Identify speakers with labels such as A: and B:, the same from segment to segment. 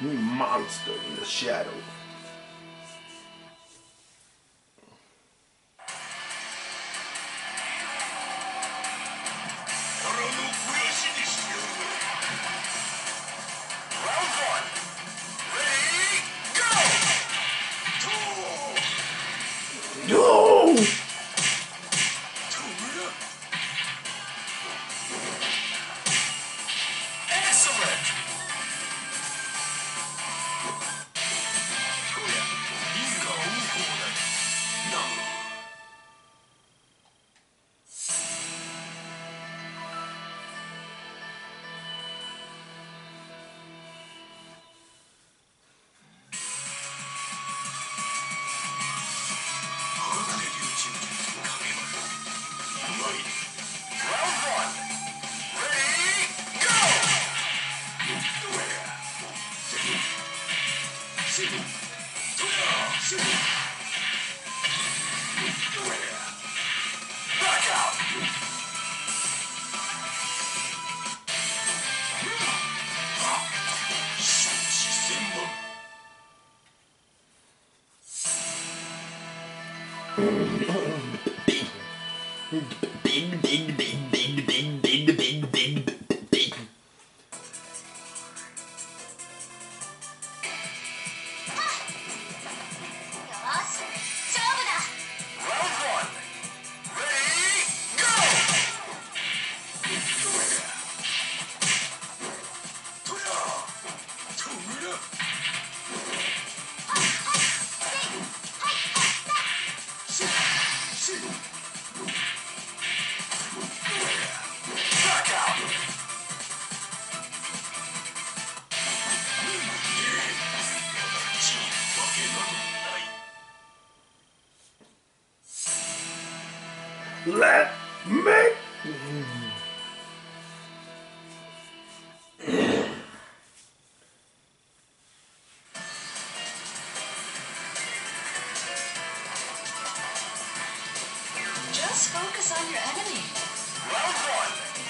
A: Monster in the shadow. Big, big, big, big, Let me.
B: Just focus on your enemy
C: Round one.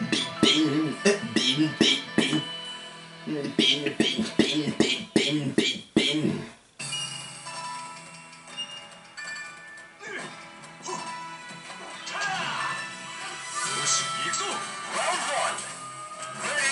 A: bin, bin, bin, bin. Bin, bin,
C: bin, bin, bin, bin, bin. Round one. Ready?